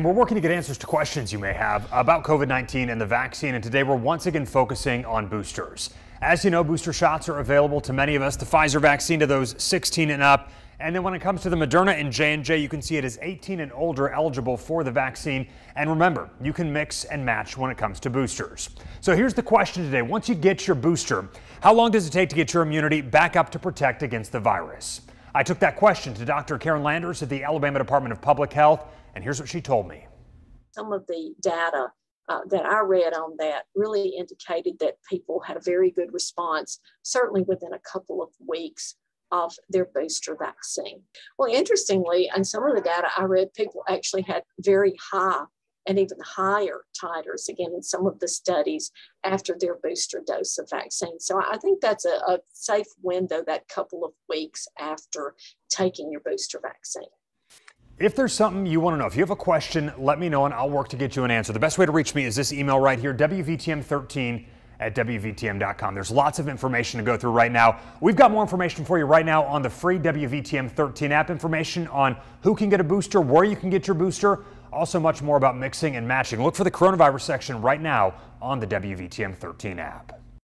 And we're working to get answers to questions you may have about COVID 19 and the vaccine. And today we're once again focusing on boosters. As you know, booster shots are available to many of us. The Pfizer vaccine to those 16 and up. And then when it comes to the Moderna and J&J, you can see it is 18 and older eligible for the vaccine. And remember, you can mix and match when it comes to boosters. So here's the question today. Once you get your booster, how long does it take to get your immunity back up to protect against the virus? I took that question to Dr. Karen Landers at the Alabama Department of Public Health, and here's what she told me. Some of the data uh, that I read on that really indicated that people had a very good response, certainly within a couple of weeks of their booster vaccine. Well, interestingly, in some of the data I read, people actually had very high and even higher titers, again, in some of the studies after their booster dose of vaccine. So I think that's a, a safe window, that couple of weeks after taking your booster vaccine. If there's something you want to know, if you have a question, let me know and I'll work to get you an answer. The best way to reach me is this email right here, WVTM13 at WVTM.com. There's lots of information to go through right now. We've got more information for you right now on the free WVTM 13 app, information on who can get a booster, where you can get your booster, also much more about mixing and matching. Look for the coronavirus section right now on the WVTM 13 app.